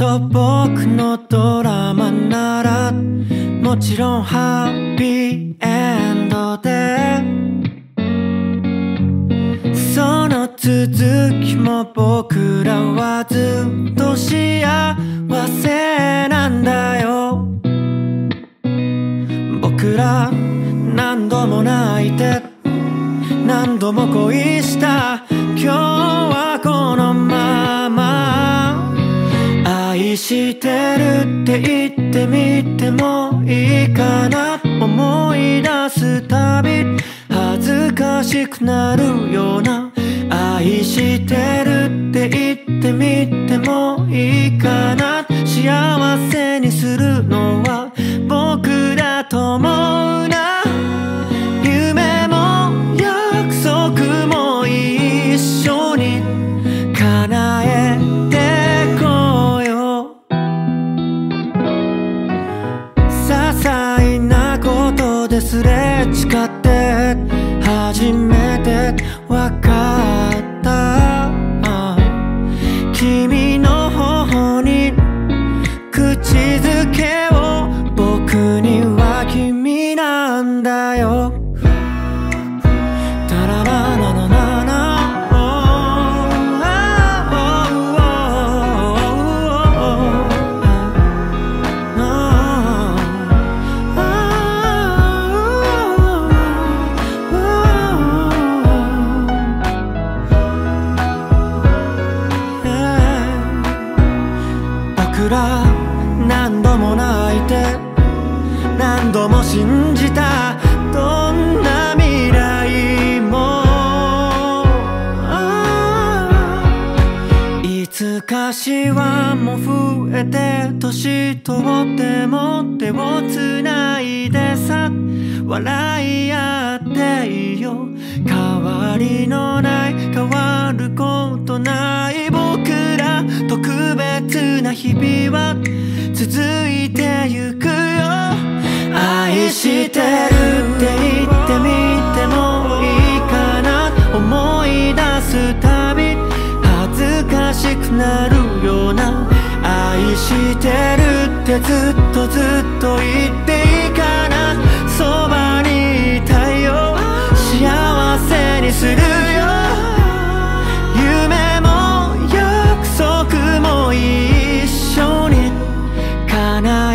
と僕のドラマならもちろんハッピーエンドで。その続きも僕らはずっと幸せなんだよ。僕ら何度も泣いて何度も恋した今日。してるって言ってみてもいいかな。思い出すたび恥ずかしくなるような愛してるって言ってみてもいいかな。幸せにするのは僕だと思うな。細なことですれ違って初めて分かった。君の頬に口づけを僕には君なんだよ。何度も泣いて何度も信じた。どんな未来も。いつかしわも増えて年取っても手をつないでさ。笑い合っていいよ。変わりのない変わることない僕ら。特別な日々は。愛してるって言ってみてもいいかな思い出すたび恥ずかしくなるような愛してるってずっとずっと言っていいかなそばにいたいよ幸せにするよ夢も約束も一緒に叶